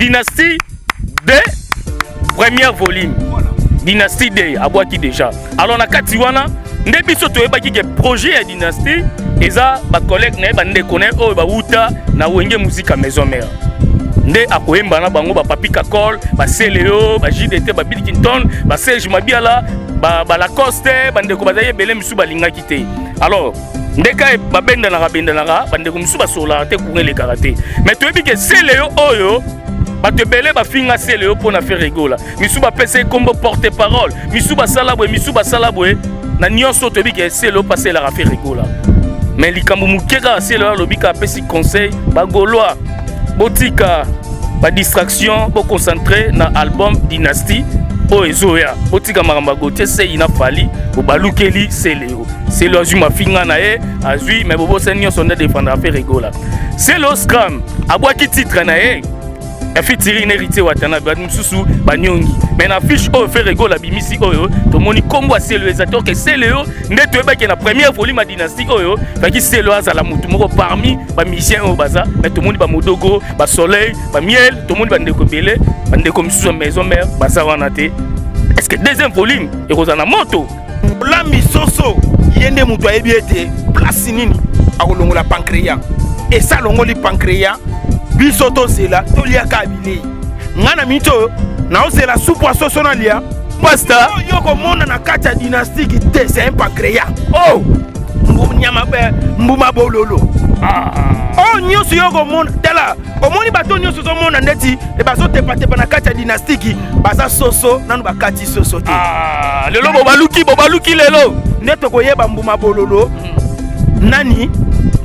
dynastie de première volume. Dynastie de abwaki déjà alors na kati wana nde biso toyebaki ke projet ya dynastie eza bacollege na ye bandeko na ye oyo bawuta na wenge muzika maison mare nde na bango bapapi kakol baseleo bajdt babilikinton baserge mabiala balacoste bandeko bazali ebele misu balingaki te. Alors ndeka babendanaka bendanaka bandeko te mais ke seleo oyo bato ebele bafinga seleo mpo na faire egola misu bapesa ye kombo porte parole misu basala boye misu basala boye. Na nyonso toyebi ke seleo paselaka faire egola mais likambo moke kaka seleo alobi kaka apesi conseil bagaulois botika badistraction boconcentre na album dynastie oyo ezoya botika makambo ya gotie sei na fali bobalukeli seleo seleo azwi mafinga na ye azwi me bobosani nyonso nde defendre affaire egola seleo scram abwaki titre na ye efitiri na héritier watana bato mosusu baniongi me na fiche oyo fere egola bimisi oyo tomoni nkombo ya seleo eza toke seleo nde toyebaki na première volume ya dynastie oyo faki seleo azala motu moko parmi bamusicien oyo baza. Me tomoni bamodogo basoleil bamiel tomoni bandeko ebele bandeko misusu ya maison mare baza wana te est ce que deuxième volume ekozala na moto? Olambi soso ye nde moto ayebi ete place nini? Akolongola pancréa esa alongoli pancréa biso tozela toliaka bilei. Ngai na miniti oyo naozela supu ya soso nalia pasta yo komona na kati ya dynastique te c'est un pancréa o nyama mbuma bololo oyo nyonso yo komona tala omoni bato nyonso ozomona ndeti bazotepatepa na kati ya dynastique baza soso nanu bakati soso te. Lelo bobaluki bobaluki lelo. Nde tokoyeba mbuma bololo nani?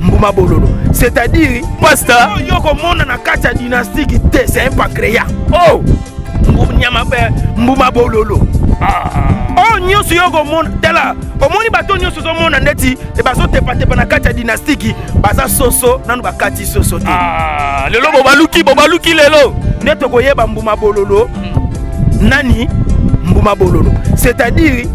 Mbuma bololo c'est-à-dire pasta yo komona na kati ya dynastique te c'est un pancréa o nyama mbuma bololo oyo nyonso yo komona tala omoni bato nyonso ozomona ndeti bazotepatepa na kati ya dynastique baza soso nanu bakati soso te. Lelo bobaluki bobaluki lelo! Nde tokoyeba mbuma bololo nani? Mbuma bololo c'est-à-dire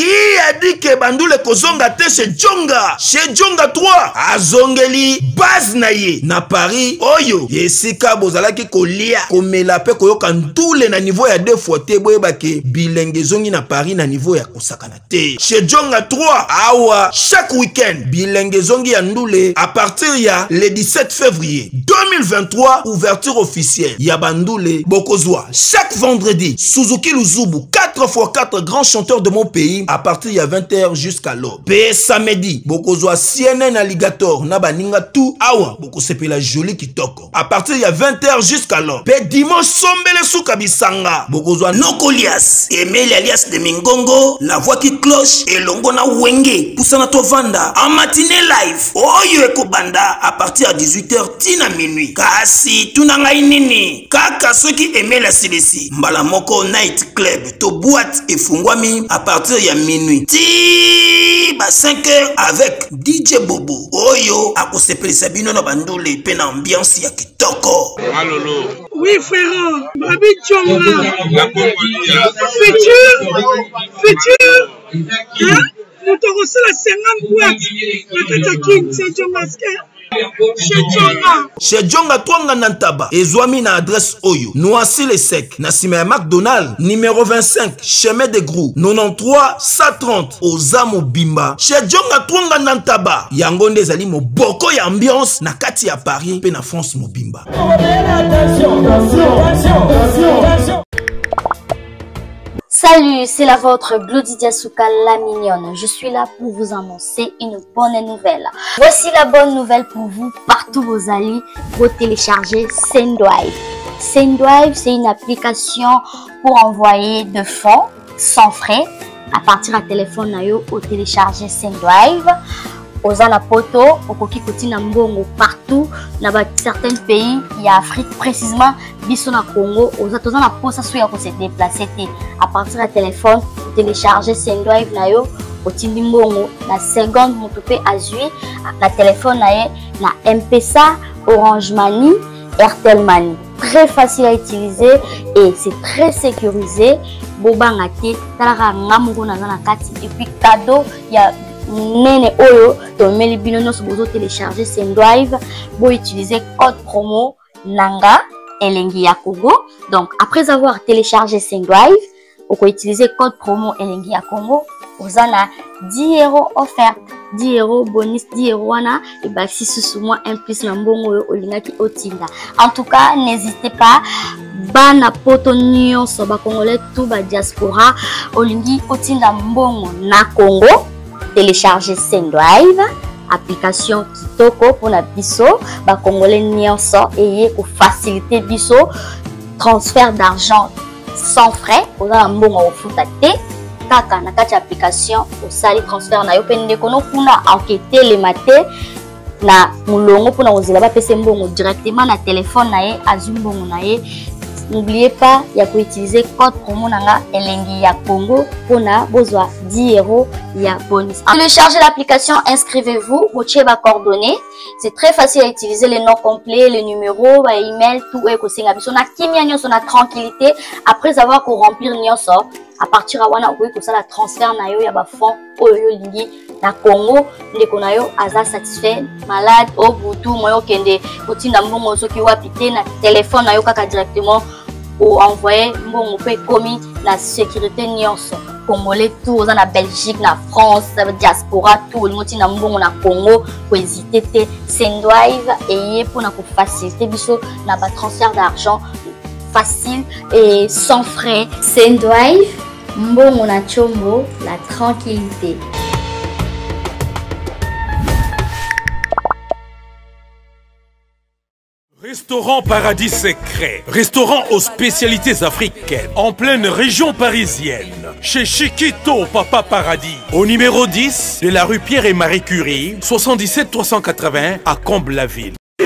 munwe ki a dit ke bandule kozonga te chez jonga chez jonga 3 azongeli base na ye. Na paris oyo esika bozalaki kolia komela mpe koyoka ntule na niveau ya deux fois te boyebake. Bilenge ezongi na paris na niveau ya kosakana te. Chez jonga 3 awa chaque week-end bilenge ezongi ya ndule à partir ya le 17 février 2023 ouverture officielle. Ya bandule bokozwa chaque vendredi suzuki luzubu 4 x 4 grands chanteurs de mon pays à partir ya 20h jusqu'à l'aube mpe samedi bokozwa cnn alligator na baninga tu awa bokosepela joli kitoko à partir ya 20h jusqu'à l'aube mpe dimanche sombele suka bisanga bokozwa nokolias emeli alias de mingongo qui cloche elongo na wenge pusana tovanda. En matinée live oyo ekobanda à partir ya 18h tina minuit. Kasi tuna ngai nini kaka soki emeli asilisi mbala moko night club to boîte efungwami à partir ya minuit ti ba 5 heures avec dj bobo oyo akosepelisa bino na bandule mpe na ambiance ya kitoko malolo Oui, frère, Babi Tchonga. Futur, futur. Hein? Nous te reçons la 50 boîtes. Le Katakin, c'est Tchongaske. Chez jonga twanga na ntaba ezwami na adresse oyo. Noisi le sec. Na nsima ya macdonald numero 25 chemin de grou 93 130 oza mobimba. Chez jonga twanga na ntaba yango nde ezali moboko ya ambiance na kati ya paris mpe na france mobimba Salut, c'est la vôtre Glodidia Souka la mignonne. Je suis là pour vous annoncer une bonne nouvelle. Voici la bonne nouvelle pour vous, partout vos alliés, vous télécharger Sendwive. Sendwive, c'est une application pour envoyer de fonds sans frais à partir du téléphone na yo au télécharger Sendwive. oza na poto okoki partout na ba certains pays ya afrique précisement biso na congo oza toza na mposa so ya kose déplace te. À partir ya téléphone otélécharge sendrive na yo otindi mbongo na seconde moto mpe azwi na telefone na ye na mpesa orange mani airtel mani très facile à utiliser et c'est très sécurisé. Bobanga te talaka nga moko naza na kati. Et puis cadeau ya nene oyo. Tomeli bino nyonso bozotélécharge sendrive boutilize code promo nanga elengi ya congo. Donc après avoir téléchargé sendrive okoutilize code promo elengi ya congo oza na 10 euro offerte. 10 euro bonus 10 euro wana ebakisi susu mwa un plus na mbongo oyo olingaki otinda. En tout cas n'hésitez pas bana poto nyonso bacongolais tu badiaspora olingi otinda mbongo na congo télécharge sendrive application kitoko mpona biso. Bacongolais nyonso eye kofacilite biso. Transfert d'argent sans frais oza na mbongo kofuta te. Kaka na kati ya application osali transfert na yo. Mpe ndeko no kuna aketelema te. Na molongo mpona kozela bapesa mbongo directement na telefone na ye azwi mbongo na ye n'oubliez pas ya koutiliser code promo nanga elengi ya congo mpona bozwa 10 euro ya bonus. Téléchargez l'application inscrivez-vous botie bacoordonnées c'est très facile à utiliser les noms complets les numéros baemail tout oyo ekosenga biso. Na kimia na tranquillité. Après avoir koremplir nyonso à partir wana okoki kosala transfert na yo ya bafond oyo na congo. Yo aza satisfait malade moyo kotinda mbongo soki wapi te na telefone na yo directement oenvoye mbongo mpe ekomi na sécurité nyonso. Congolais tout oza na belgique na france diaspora tout olingi otinda mbongo na congo kohésite te. Sendrive eye mpona kofacilite biso na batransfert d'argent facile et sans frais. Sendrive mbongo na chombo la tranquillité Restaurant Paradis Secret, restaurant aux spécialités africaines, en pleine région parisienne, chez Chiquito Papa Paradis, au numéro 10 de la rue Pierre et Marie Curie, 77 380 à Comble-la-Ville.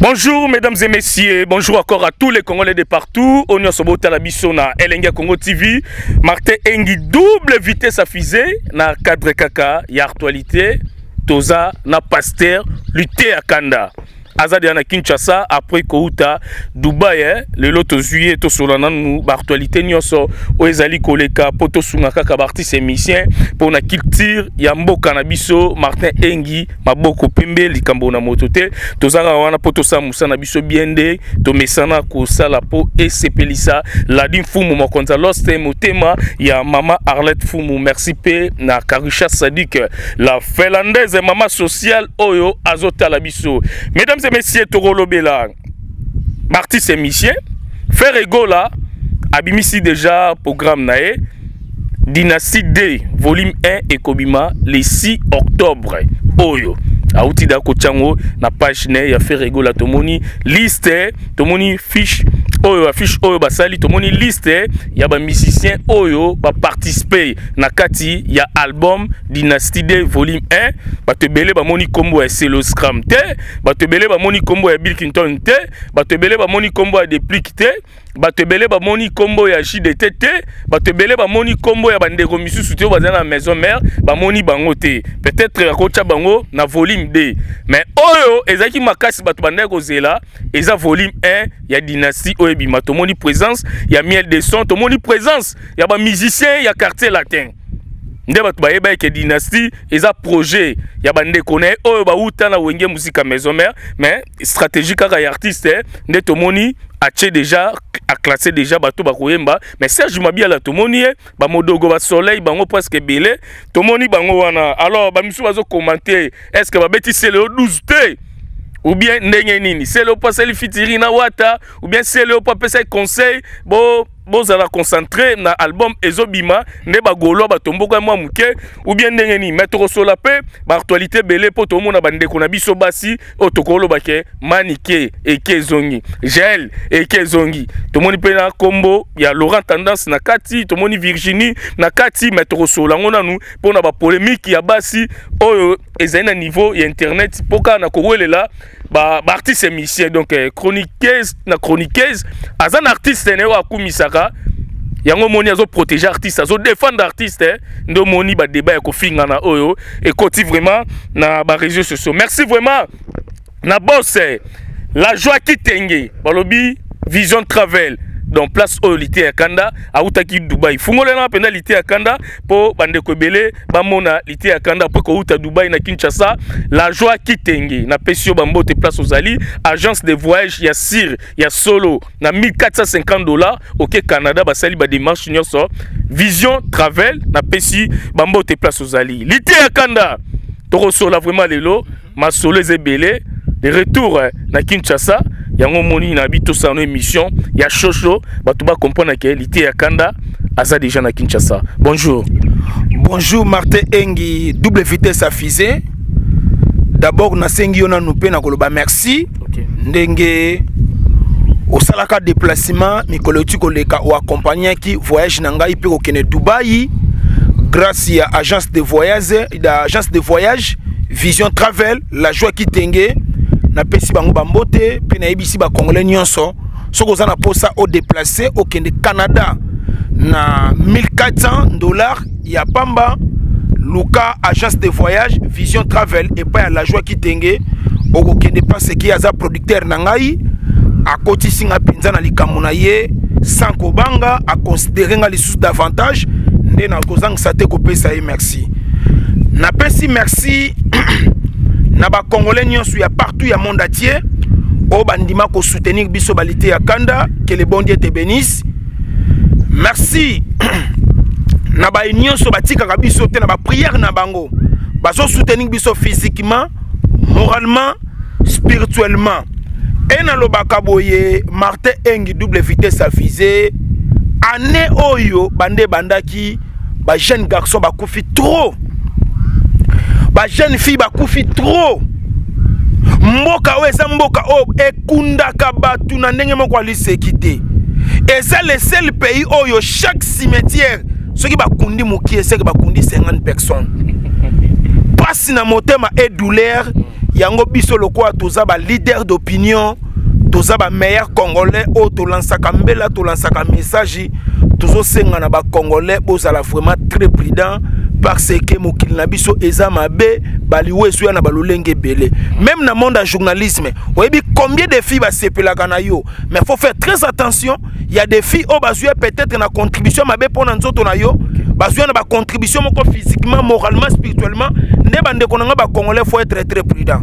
Bonjour mesdames et messieurs, bonjour encore à tous les Congolais de partout. On est sur la Bissona, Elenga Congo TV. Martin Engi, double vitesse à fusée, na cadre kaka, ya actualité, toza, na pasteur, lutter à Kanda. Azali na kinshasa après kouta dubai lelo tozwi ye ezali koleka mpo tosunga kaka baartiste émicien mpo na culture ya biso martin engi maboko pembe likambo na moto te tozalaka wana mpo tosala na biso bien nde tomesana kosala mpo esepelisa ladi mfumu mokonzi ya loste ya mama arlette fumu merci mpe na karisha sadik la finlandaise mama sociale oyo azotala biso mesdames et messieurs tokolobela baartiste émicien frère egola abimisi déjà programme na ye dynastie d volume 1 ekobima le 6 octobre. Oyo. Auti da kotyango na page ne ya frère egola tomoni. Liste tomoni fiche oyo affiche oyo basali tomoni liste ya bamusicien oyo baparticipe na kati ya album dynastie d volume 1 bato ebele bamoni nkombo ya seloscram te bato ebele bamoni nkombo ya bilkington te bato ebele bamoni nkombo ya deplik te bato ebele bamoni nkombo ya jdt te bato ebele bamoni nkombo ya bandeko misusu te oyo baza na maison mare bamoni bango te. Peut-être akotya bango na volume d mais oyo ezalaki makasi bato bandaki kozela eza volume 1 ya dynastie oyo ebima tomoni présence ya miel de son tomoni présence. Ya bamusicien ya quartier latin. Nde bato bayeba eke dynastie eza projet. Ya bandeko na ye oyo bauta na wenge muzika maison mare mais stratégie kaka ya artiste nde tomoni atie déjà aclasse déjà bato bakoyemba mais serge mabiala tomoni ye bamodogo basoleil bango presque ebele. Tomoni bango wana. Alors bamisu bazokomante est ce que babeti sele o 12 te ou bien ndenge nini? Sele opo asali fitiri na wata? Ou bien sele opo apesaki conseil bo bozala concentré na album ezobima nde bagolo batomboka mwa moke ou bien ndenge nini? Me tokosola mpe baaktualité ebele mpo tomona bandeko na biso basi oyo tokolobake manike eke ezongi gel eke ezongi tomoni mpe na nkombo ya laurent tendance na kati tomoni virginie na kati me tokosola yango nanu mpona bapolémike ya basi oyo ezali na niveau ya internet mpo kaka na kowelela ba émicien donc eh, chroniqueuse na chroniqueuse aza na artiste ne oyo akumisaka. Yango omoni azoprotege artiste azodéfendre artiste eh, nde omoni badébat ya kofingana oyo ekoti vraiment na baréseaux sociaux. Merci vraiment na bos eh, la joie kitenge balobi vision travel donc place oyo lite ya kanda autaki dubai. Fungolela mpenza lite ya kanda mpo bandeko ebele bamona lite ya kanda mpo kouta dubai na kinshasa. La joie kitenge napesi yo bambote place ozali agence de voyage ya sire ya solo. Na 1450 dollar oke canada basali badémarche nyonso. Vision travel napesi bambote place ozali. Lite ya kanda tokosola vraiment lelo. Masolo eza ebele. De retour eh, na kinshasa yango omoni na bi tosala no émission. Ya shosho bato bakomprendre ke lite ya kanda aza déjà na kinshasa. Bonjour. Bonjour martin engi. Double vitesse afise d'abord nasengi yo nanu mpe na koloba. Merci. Okay. ndenge osalaka déplacement mikolo euti koleka oaccompagnaki voyage na ngai mpe kokende dubai. Grâce ya agence de voyage, agence de voyage vision travel la joie kitenge napesi bango bambote mpe nayebisi bakongolais nyonso. Soki oza na mposa odeplace okende canada. Na 1400 dollar ya pamba. Luka agence de voyage vision travel epai ya la joie kitenge okokende paseki aza producteur na ngai. Akotisi nga mpenza na likambo na ye. Sans kobanga akonsidere nga lisusu davantage. Nde nakozangisa te kopesa ye merci. Napesi merci na bakongolais nyonso ya partout ya monde atier oyo bandima kosoutenir biso balite ya kanda que le bon dieu te bénisse. Merci. Na baye nyonso batikaka biso te na bapriere na bango bazosoutenir biso physiquement moralement spirituellement. E nalobaka boye martin engi double vitesse avise ane oyo bande ebandaki bajeune garçon bakufi trop bajeune fille bakufi trop. Mboka oyo eza mboka oyo ekundaka bato na ndenge moko aliseki te eza le seul pays oyo chaque cimetière soki bakundi mokie eseke bakundi 50 personnes. Mpasi na motema e douleur yango biso lokola toza balider d'opinion toza bameilleur congolais oyo tolansaka mbela tolansaka message tozosenga na bacongolais bozala vraiment très prudent parce que mokili na biso eza mabe baliwa ezoya na balolenge ebele même na monde ya journalisme oyebi combien de filles basepelaka na yo. Mais faut faire très attention il y a des filles oyo bazwya peut-être na contribution mabe mpo na nzoto na yo. Bazwya na bacontribution moko physiquement moralement spirituellement. Nde bandeko na nga bacongolais faut être très prudent.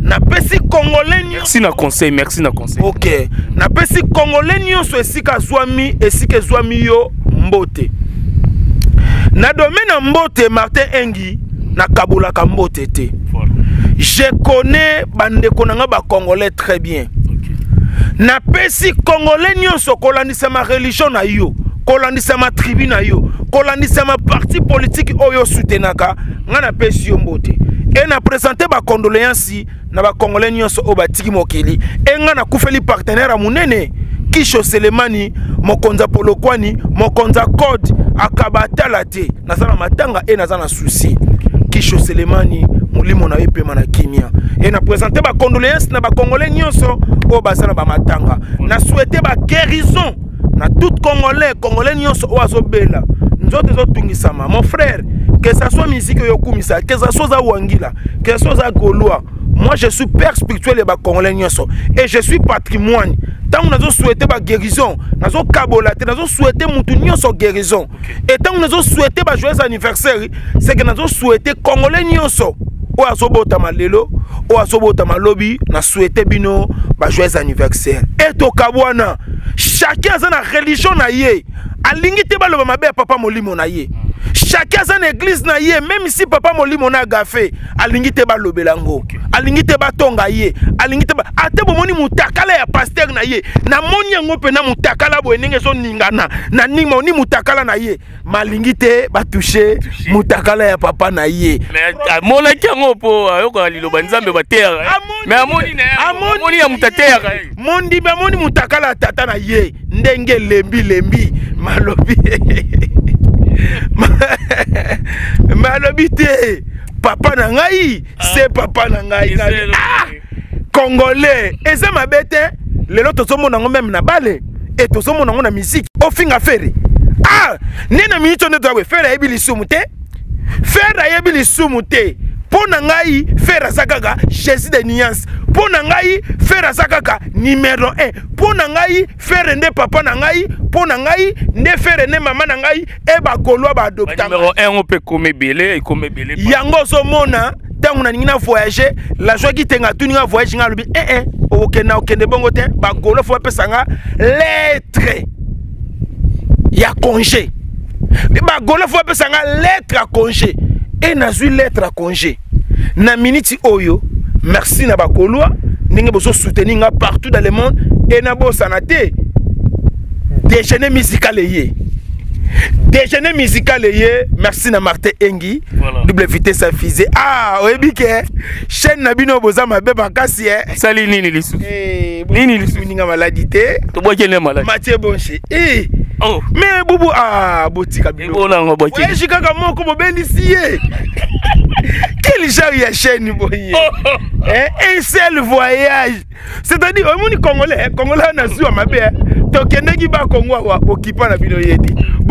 Napesi congolais merci na conseil merci na conseil. Ok. Napesi congolais nyonso esika azwami esika ezwami yo mbote na domaine ya mbote martin engi nakabolaka mbote te. Je connais bandeko na nga bacongolais très bien. Napesi congolais nyonso kolandisama religion na yo kolandisama tribu na yo kolandisama parti politike oyo osutenaka nga napesi yo mbote. E na présente bacondoléance na bacongolais nyonso oyo batiki mokili. E nga nakufeli partenaire ya monene kisho selemani mokonzi ya polokwani mokonzi ya code akaba atala te. Naza na matanga e naza na susi kisho selemani molimo na ye pema na kimia. E na présente bacondoléance na bacongolais nyonso. Oyo baza na bamatanga na souhaite baguérison na tout congolais congolais nyonso oyo azobela nzoto ezotungisama mon frère que ça soit musique oyo okumisa que ça soit oza wangila que ça soit oza gaulois moi je suis père spirituel ya bacongolais nyonso. Et je suis patrimoine ntango nazosouhaite baguérison nazokabola te nazosouhaite mutu nyonso guérison. E ntango nazosouhaite bajoyeux anniversaire seke nazosouhaite congolais nyonso oyo azobotama lelo oyo azobotama lobi nasouhaite bino bajoyeux anniversaire. E tokabwana chacun aza na religion na ye alingi te baloba mabe ya papa molimo na ye chacun aza na église na ye même si papa molimo na agafe alingi te balobela yango alingi te batonga ye alingi te ba... ate bomoni mutakala ya paster na ye namoni yango mpena mutakala boye ndenge ezoningana na ningma oni mutakala na ye malingi te batushe mutakala ya papa na ye. Amonaki yango mpo ayokaka liloba nzambe bateyaka Amoni- mais amoni ya moto ateyaka ye. mondimi amoni mutakala ya tata na ye ndenge lembi lembi malobi Ma- malobi te papa na ngai se papa na ngai Ah! congolais eza mabe te lelo tozomona yango meme na bale e tozomona yango na misiki ofinga fere ah! Nde na miniti nde tozawe fere ayebi lisumu te? Fere ayebi lisumu te mpo na ngai fere aza kaka jésus de nuance mpo na ngai fere aza kaka numero 1 mpo na ngai fere nde papa na ngai. Mpo na ngai nde fere nde mama na ngai. E bakolwa baadoptanga banumero 1 o mpe ekoma ebele ekoma ebele yango ozomona ntango nalingi na voyage lazwaki te nga tuni nga voyage nga alobi ee eh, okende okende bongo te bagolo fo bapesa nga lettre ya congé. Bagolo fo bapesa nga lettre ya congé e nazwi lettre ya congé. Na miniti oyo merci na bakolwa ndenge bozosoutenir nga partout dans le monde e nabosana déjeuner musical déjeuner musical eye merci na martin engi. Voilà. double vitesse ya fusée ah oyebi ke? Chaîne na bino boza mabe makasi e sali nini lisusu Nini lisusu? ninga maladi te. Tobwaki ene maladi? Mathieu bonche e oh. Mais bubu ah botika bino. Ebona yango bwaki voyage kaka moko bobelisi ye quel genre ya chaîne boye Hein, un seul voyage. C'est-à-dire omoni congolais eh, congolais oyo nazwiwa mabe eh, tokendeki bakongo awa okipa na bino ye te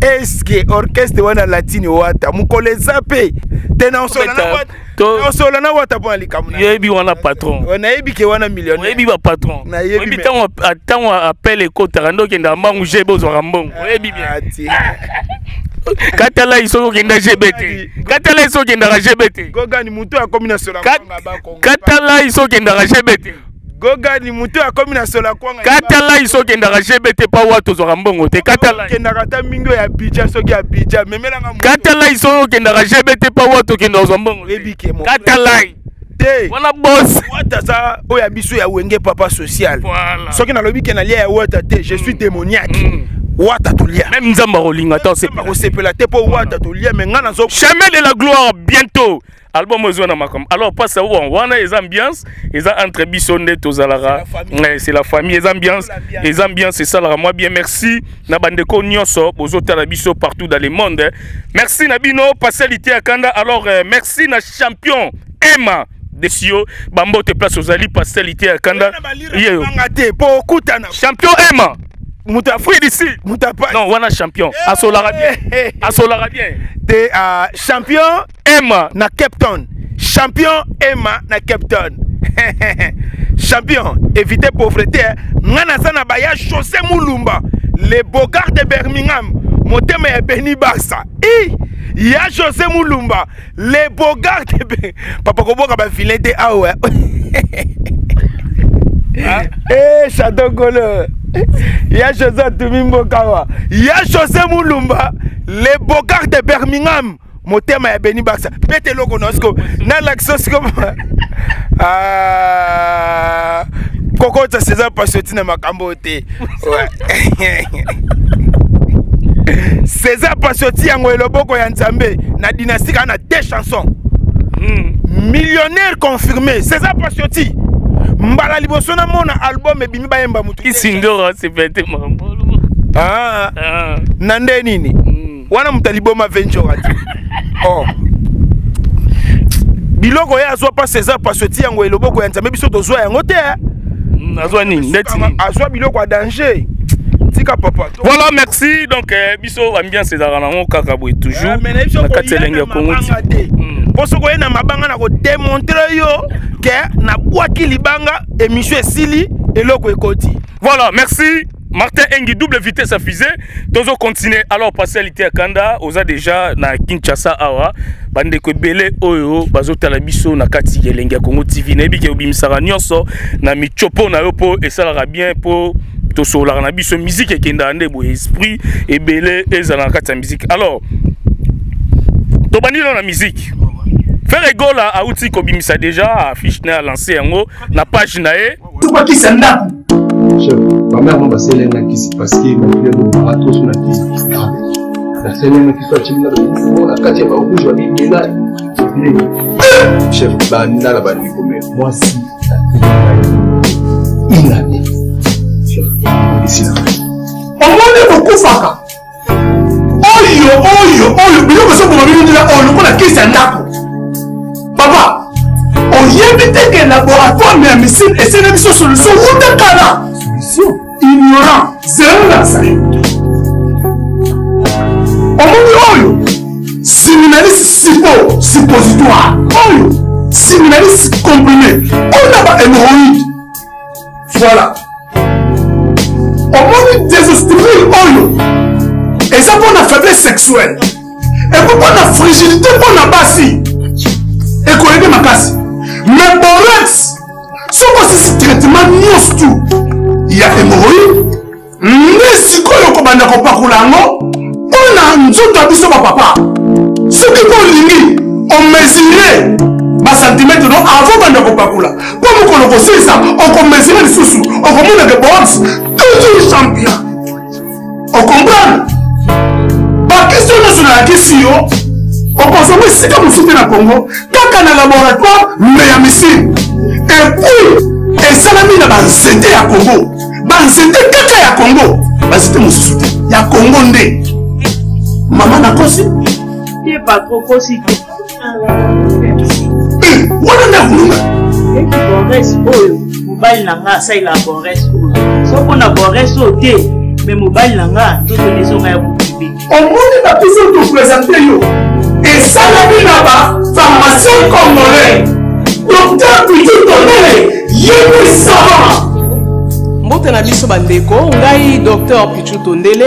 eske orchestre wana latine wata? Mokolo eza mpe te naosola na wata- to- naosola na wata mpo na likambo na yoyebi wana patron. Nayebi ke wana millionnaire. Oyebi bapatron Nayebi oyebi ntango ntango apel ekotaka nde okendaka mbangu jebe ozwaka mbongo oyebi bien. Ah, katala ye soki okenda jebe te katala ye soki okendaka jebe te katala ye soki okendaka te gogani moto akomi na sola kwanga katala ye soki okendaka jebe te mpa wa tozwaka mbongo te katala ye. kendaka ata mingi oyo ya bidja soki ya bidja memelanga moto katala ye soki okendaka jebe te mpa wa tokenda kozwa mbongo wana bos wata aza oyo ya biso ya wenge papa social. Soki nalobi ke nalia ya wata te je suis démoniaque. Mm. wata tolia. Même nzambe akolinga ta akosepela te mpo wata tolia me nga nazo chemin de la gloire bientôt album ezwa na makambo. Alors pasa bon wana eza ambiance eza entre biso nde tozalaka. C'est la famille. Famille eza ambiance eza ambiance esalaka mwa bien merci. Na bandeko nyonso bozotala biso partout dans le monde hein. merci na bino pasalite ya kanda alors euh, merci na champion ema desio. Bambote place ozali pasalite ya kanda Ye- champion ema moto fruit d'ici. Moto apa non wana champion. Asolaka bien. asolaka bien. Te ah, champion ema na cape town. Champion ema na cape town. Champion évite pauvreté eh. nga naza na baya chaussé mulumba. Le bogard de birmingham. Motema ya beni barsa i ya chaussé mulumba. Le bogard de papa koboka bafilin te awa e chadogolo ya chaussé atumi mboka awa ya mulumba le bogard de birmingham motema ya beni baksa pete eloko na siko nalakisa siko Ah, kokota césar pasioti na makambo te césar pasioti yango eloboko ya nzambe na dynastie kaka na deux chansons Mm. millionnaire confirmé. César pasioti mbala liboso namona album ebimi bayemba motu te. kisindora sepete mambolo Ah, Ah. na nde nini Mm. wana moto aliboma ventura te oh. biloko ye azwa mpa césar pasoti yango eloboko ya nzambe biso tozwa yango te azwa nini ndeti azwa biloko ya danger tika papa voilà merci donc eh, biso ambiance ezalaka nango kaka boye toujours na kati ya elenge ya kongo mpo soki oye na mabanga na kodemontre yo ke nabwaki libanga émission esili eloko ekoti Voilà, merci. Martin Engi, double vitesse à fusée. Tozo continuer. Alors, passer à l'ité à Kanda. Oza déjà na Kinshasa awa. Bande ko belé oyo. Bazo talabiso na kati yelenga Congo TV. Na ebike obimisaka nyonso. Na michopo na yo po. Et ça bien po. Tosolaka na biso musique ekendaka nde boye esprit ebele ezala na kati ya musique. Alors tobandi no na musique. Frère egola auti kobimisa déjà affiche na alance yango na page na ye. Tubakisa ndako chef bamare mo baselenga kisi parceke na kisi grave naselenga kisi acimina na kati ya barouge babimela chef bandala bandikome mwasi chef esina omoni okufaka oyo oyo oyo. Biloko ezoboma bimindila oyo lokola kisi ya ndako. Papa oyebi te ke laboratoire ya misine esene biso solution. Wuta kala. Ignorant. Zero na sai omoni oyo siminaliste sipo suppositoire. Oyo siminaliste comprimé. Oyo na bahemoroïde voilà omoni désostimule oyo eza mpona faiblesse sexuelle. Eko mpona frigidité mpona basi. Ekoyede makasi. Mais borex soki osisi traitement nyonso tu ya hémoroïde nde sikoyo okobanda kopakola yango mpona nzoto ya biso bapapa soki mpo olingi omesure basantimetre no avant banda kopakola mpo mokolo kosilisa okomesure lisusu okomonake box toujours champion. Okomprendre? Bakestio nyonso nayakisi yo okozonga esika mosusu te na congo kaka na laboratoire me ya misine epuis esalami na banzete ya congo banzete kaka ya congo banzete mosusu te ya congo nde. Mama nakosi ye bakokosi te wana nde akulunga eki bores oyo mobali na nga asalela bores oyo. Soko na bores oyo te me mobali na nga nzoto ezonga ya bokibe omoni bapesi otopresente yo. Esalami na bapharmacien congolais. Docteur pitu tonele yebi savant mbote na biso bandeko ngai dr pichu tondele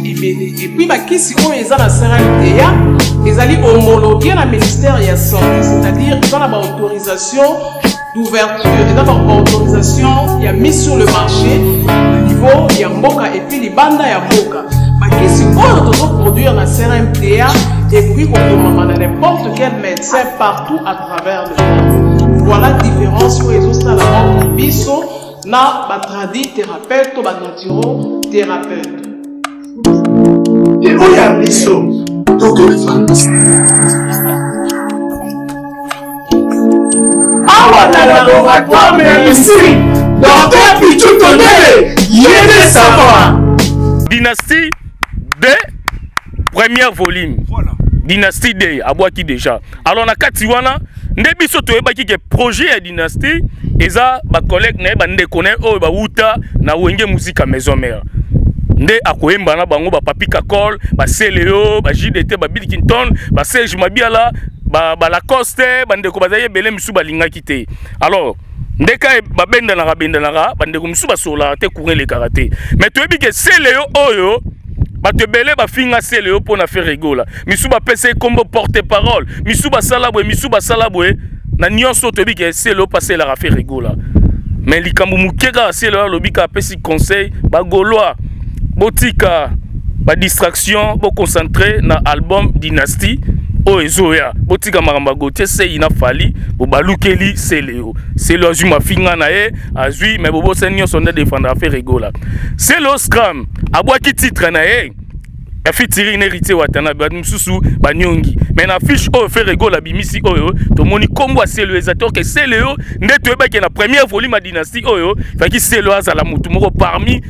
ebele epuis bakisi oyo eza na crmta ezali homologué na ministère ya santé c'est-à-dire eza na baautorisation d'ouverture eza na baautorisation ya mise sur le marché na niveau ya mboka epuis libanda ya mboka. Bakisi oyo tozoproduire na crmta epuis kokomama na n'importe quel médecin partout à travers le monde. Voilà différence oyo ezosala entre biso na batradi thérapeute to dynastie d première volume dynastie d abwaki déjà. Alors na kati wana nde biso toyebaki ke projet ya dynastie eza na ye bandeko na ye oyo bawuta na wenge muzika maison mare nde akoyemba na bango bapapi kakol basele yo bajdt babilikinton baserge mabiala balacoste bandeko bazali ebele misu balingaki te. Alors ndeka babendanaka bendanaka bandeko misu basolaka te courant elekaka te. Mais toyebi ke sele yo oyo bato ebele bafinga sele yo mpo na faire egola misu bapesa ye nkombo porte parole misu basala boye misu basala boye na nyonso toyebi ke sele yo mpo asalelaka faire egola me likambo moke kaka sele oyo alobi kaka apesi conseil bagaulois botika badistraction boconcentre na album dynastie oyo ezoya botika makambo ya gotie sei na fali bobalukeli sele yo sele azwi mafinga na ye azwi me bobosani nyonso nde defendre affaire egola sele o scram abwaki titre na ye afitiri na héritier watana bato mosusu banyongi. Me na fiche oyo fere egola abimisi oyo tomoni nkombo selo eza toke selo yo na première volume ya dynastie oyo faki selo azala motu moko parmi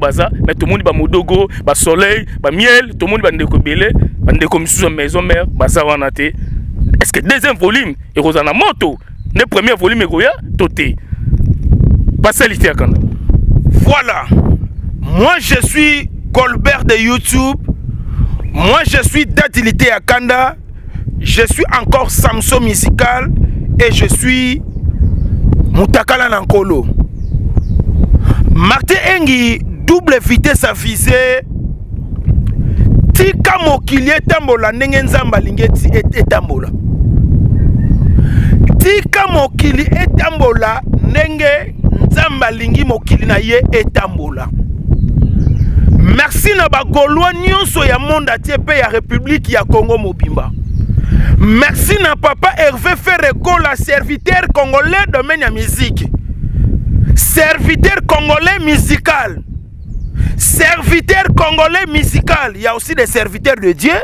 baza. Me tomoni bamodogo basoleil bamiel tomoni bandeko ebele bandeko misusu ya maison mare baza wana est ce que deuxième volume ekozala na moto? Nde première volume ekoya to te. Te Voilà. Moi, je suis Colbert de YouTube. Moi, je suis Datilité Akanda. Je suis encore Samson Musical. Et je suis Moutakala Nankolo. Martin Engi, double vitesse à viser. tika mokili etambola ndenge nzambe et- etambola tika mokili etambola ndenge nzambe alingi mokili na ye etambola merci na bagaulois nyonso ya monde atie ya république ya congo mobimba. Merci na papa hervé ferekola serviteur congolais domaine ya musique. Serviteur congolais musical. Serviteur congolais musical. Il y a aussi des serviteurs de dieu.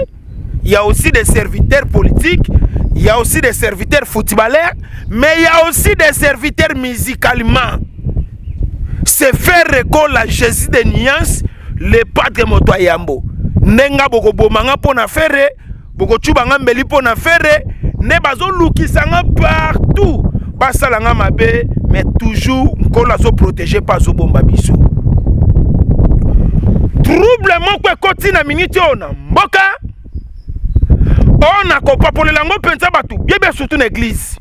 Il y a aussi des serviteurs politiques. Il y a aussi des serviteurs footballeurs. Mais il y a aussi des serviteurs musicalement. C'est faire rekola jésus de nuance le padre moto ya yambo. Ndenga bokobomanga mpo na fere mpo na fere partout. Basalanga mabe mais toujours nkolo azoprotege mpe azobomba biso. Trouble moko ekoti na miniti oyo na mboka. Oyo nakopapolela yango mpenza bato biebia surtout na eglize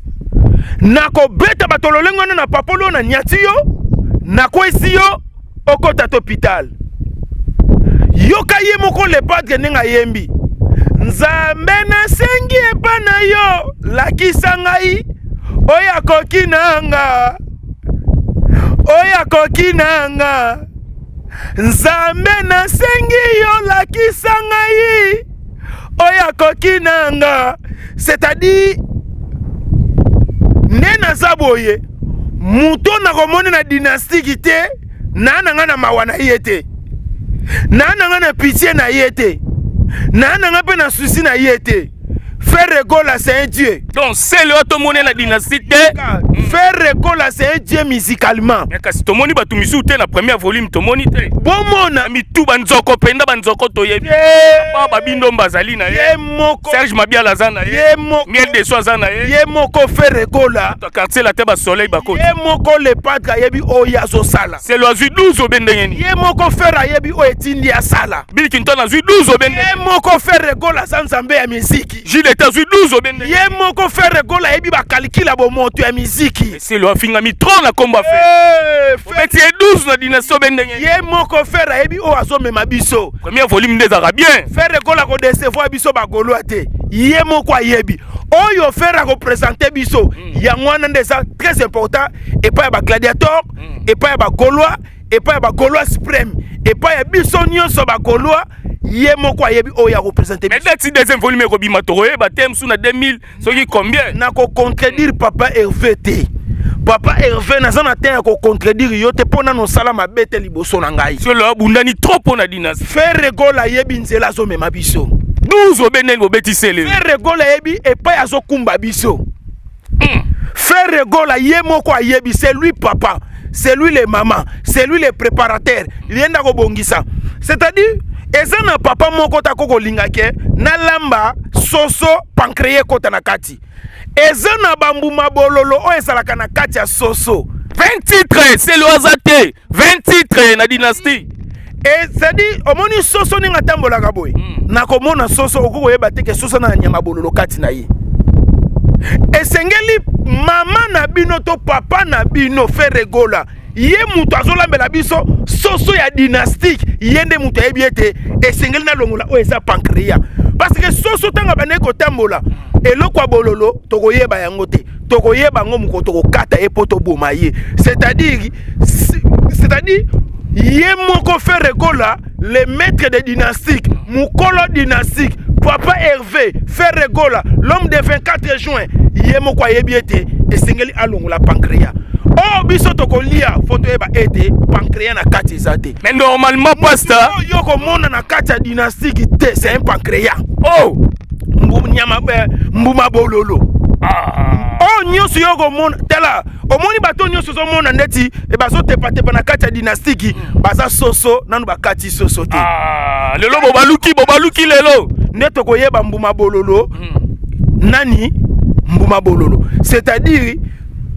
nakobeta bato na papoli oyo na niati yo nakwesi okota hôpital yoka ye moko lepadre ndenge ayembi. Nzambe nasengi epa na yo lakisa ngai oyo akoki nanga oyo akoki nanga nzambe nasengi yo lakisa ngai oyo akoki nanga c'est-à-dire nde boye na dynastiki te naa na ngai na mawa na ngai na pitie na ye te. Na ngai mpe na susi na ye frère regola c'est un dieu donc sele oyo tomoni na dynastie. Te frère regola c'est un dieu musicalement. Me kasi tomoni bato misusu te na première volume tomoni te. Bomona na mitu banzoko mpenza banzoko toyebi pa babindombo azali na ye. Serge mabiala aza na ye. Miel deso aza na ye. Ye moko frère regola quartier la te basoleil bakoti ye moko le padre ayebi oyo azosala selo azwi 12 obe ndenge nini ye moko frère ayebi oyo etindi asala biliki nton azwi 12 obe ndenge ye moko frère regola aza nzambe ya gile te azwi 12 obe ndenge ye moko frère regola ayebi bakalikila bomoto ya miziki. Selo afingami tro na nkombo afe Eh, ye 12 na dynastie obe ndenge nini ye moko frère ayebi oyo azomema biso. Première volume nde ezalaka bien. Frère regola kodecevoir biso bagolwa te. Ye moko ayebi oyo frère akopresente biso. Yango wana nde eza très important. Epai ya bagladiator epai ya bagolwa epai ya bagolwa supreme epai ya biso nyonso bagolwa ye moko ayebi oyo biso. deti deuxième volume ekobima tokoyeba te mosu na 2000 soki combien? Nakocontredire papa hervé te. Papa hervé naza na te ya kocontredire yo te mpo nano osala mabe te liboso na ngai. Selo abundani trop mpo na dynastie frère regola ayebi nzela azomema biso. 12 obe ndenge bobeti sele frère regola ayebi epai azokumba biso. Frère regola ye moko ayebi c'est lui papa c'est lui le mama c'est lui le préparateur ye nde akobongisa c'est-à-dire eza na papa moko tako kolinga ke nalamba soso pancreye ekɔta na kati. Eza na bambuma bololo oyo ezalaka na kati ya soso. 20 titres selo aza te. 20 titres na dynastie. C'est-à-dire omoni soso ndenge atambolaka boye? Nakomona soso okoki koyeba te ke soso na nyama bololo kati na ye esengeli mama na bino to papa na bino fe regola. Ye moto azolambela biso soso ya dynastique ye nde moto ayebi ete esengeli nalongola oyo eza pancréa parce que soso ntango abandeki kotambola eloko ya bololo tokoyeba yango te. Tokoyeba yango moko tokokata ye mpo toboma ye. C'est-à-dire c'est-à-dire ye moko fe regola le maître de dynastique mokolo dynastique papa hervé fe regola. L'homme de 24 juin. Ye moko ayebi ete esengeli alongola pancréa oyo biso tokolia. Fo toyeba ete. Pancréa na kati eza te. Mais normalement pasta oyo komona na kati ya dynastique te c'est un pancréa oh! Mbu nyama eh, mbuma bololo oyo nyonso yo komona tala omoni bato nyonso ozomona ndeti e bazotepatepa na kati ya dynastique baza soso nanu bakati soso te. Ah, lelo bobaluki bobaluki lelo nde tokoyeba mbuma bololo. Nani? Mbuma bololo. C'est-à-dire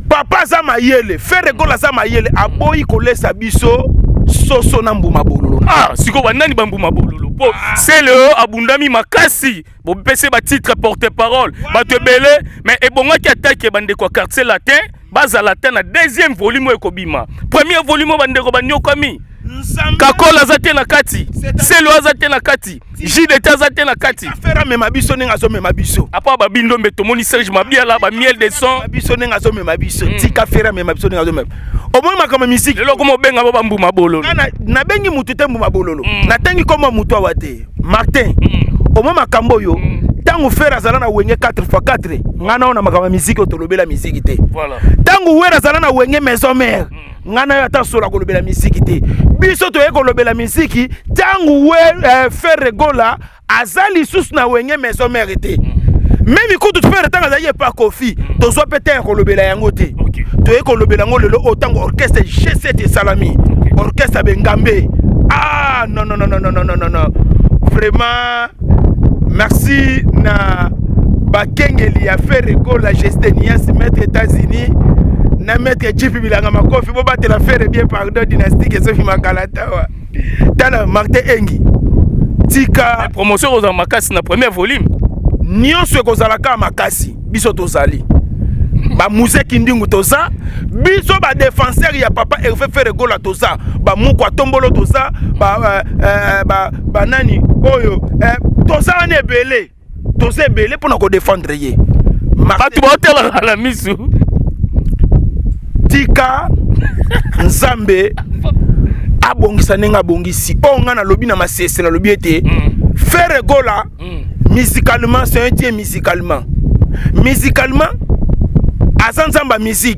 papa aza mayele fere gol aza mayele aboyi kolesa biso soso na mbuma bololo. Ah sikoyo banani bambuma bololo? Mpo sele oyo abundami makasi. Bopesi batitre porte parole bato ebele mais ebongaki atake bandeko ya quartier latin bazala te na deuxième volume oyo ekobima. Premier volume oyo bandeko banyokami kakola aza te na kati. Selo aza te na kati. Jide te aza te na kati. Fere amema biso ndenge azomema biso. Apa babindombe tomoni serge mabiala bamiel de son biso ndenge azomema biso. Tika fere amema biso ndenge azomema omoni makambo ya misiki lelo koma obenga bo bambuma bololo. Nabengi mutu te mbuma bololo. Natangi kombo mutu awa te. Martin. Omoi makambo oyo ntango fere azala na wenge 4 x 4 ngai na oyo na makambo ya miziki oyo tolobela miziki te. Ntango were azala na wenge maison mare ngai nayo ata solo akolobela misiki te. Biso toye kolobela misiki ntango we eh, fere gola aza lisusu na wenge mesomere te. Mm. Meme kutu fere ntango azali epa kofi mm. tozwa mpe tere kolobela yango te. Toye kolobela yango lelo oyo ntango orchestre g7 esalami. Orchestre bengambe. Ah non non non non non non non vraiment merci na bakengeli ya fere gola gestenias maître états-unis na maître jipi bilanga makofi bobatela fere bien pardon dynastique esofi makala tawa. Tala martin engi. Tika. Promotion kozala makasi na premier volume. Nyonso ekozalaka makasi biso tozali. Bamuzeki ndingu toza biso badefenseur ya papa herve feregola toza. Bamuku atombolo toza ba, uh, uh, ba, banani oyo uh, toza wana ebele. Toza ebele mpona kodefendre ye. Bato baotelaka na misu tika nzambe abongisa ndenge abongisi. Oyo ngai nalobi na masese nalobi ete fere gola musicalement c'est un dieu musicalement. Musicalement aza nzambe ya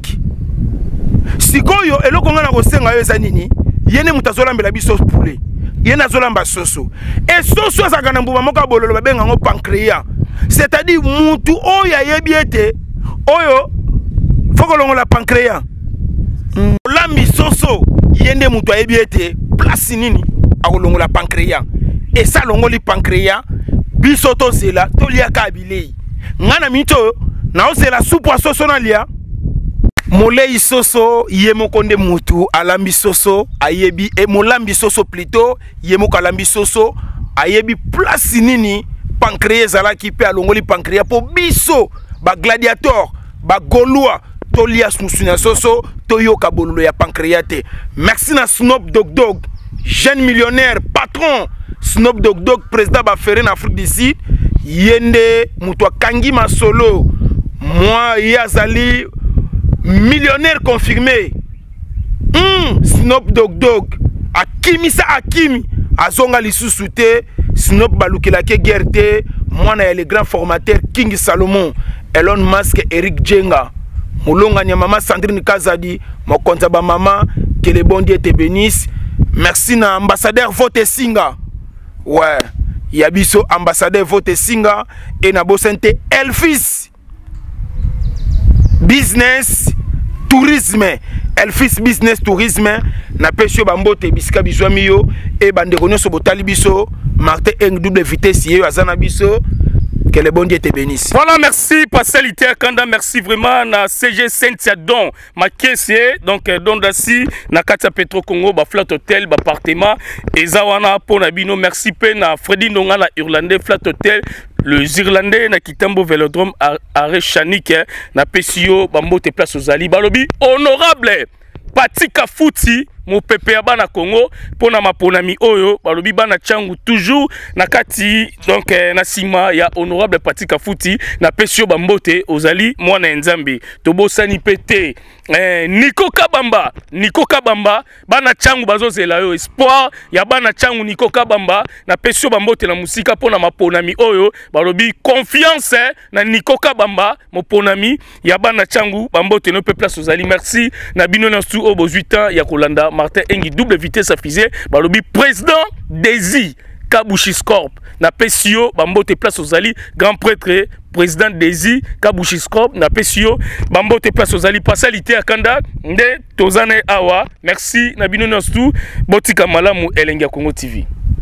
sikoyo eloko ngai na kosenga yo eza nini? Ye nde moto azolambela biso pule ye nde azolamba soso. E soso azalaka na mbuma moko ya bololo babenga yango pancréa c'est-à-dire mutu oyo ayebi ete oyo fo kolongola pancréa olambi soso ye nde moto ayebi ete place nini? Akolongola pancréa esa alongoli pancréa biso tozela toliaka bilei ngai na miniti oyo naozela supu ya soso nalia molei soso ye moko nde mutu alambi soso ayebi e molambi soso plutôt ye moko alambi soso ayebi place nini? Pancréa ezalaki mpe alongoli pancréa mpo biso bagladiator bagaulois merci na snop dog dog jeune millionnaire patron. Snop dog dog président bafere na afrique du sud. Ye nde moto akangi masolo mwa ye azali millionnaire confirmé. Mm, snop dog dog akimisa akimi azonga lisusu te snop balukelaki guerre te. Mwana le grand formateur king salomon elon musk eric jenga Moulongani maman Sandrine Kazadi, mokonza ba maman, que le bon Dieu te bénisse. Merci na ambassadeur Vote Singa. Ouais, yabiso ambassadeur Vote Singa et na bosente Elfis. Business tourisme. Elfis business tourisme na pesio bambote bisika bizwami yo e bandeko nyonso botali biso Martin Eng double vitesse azana que le bon Dieu te bénisse. Voilà, merci Pascal Iter Kanda, merci vraiment na CG Sentia Don, ma caisse, donc Don Dassi, na Katia Petro Congo, Flat Hotel, ba appartement, et Zawana pour Nabino, merci pe na Freddy Nonga, na Irlandais Flat Hotel, les Irlandais na Kitambo Vélodrome, arrêt Chanik, na PCO, Bambo te place aux Ali, Balobi, honorable. patika futi mopepe ya bana congo mpona maponami oyo balobi bana ntiangu toujours na kati donc eh, na nsima ya honorable patika futi napesi yo bambote ozali mwana ya nzambe. Tobosani mpe te. Eh, niko kabamba niko kabamba bana ntiangu bazozela yo. Espoir ya bana ntiangu niko kabamba napesi yo bambote na mosika mpona maponami oyo balobi confiance eh, na niko kabamba moponami ya bana ntiangu bambote. No mpe place ozali. Merci. Na bino nyonso oyo ya kolanda martin engi double vitesse afise balobi président desi kabushi scorp. Napesi yo bambote place ozali grand prêtre président desi kabushi scorp. Napesi yo bambote place ozali pasali te akanda nde toza na ye awa. Merci na bino nyonso tu botika malamu elenge ya congo tv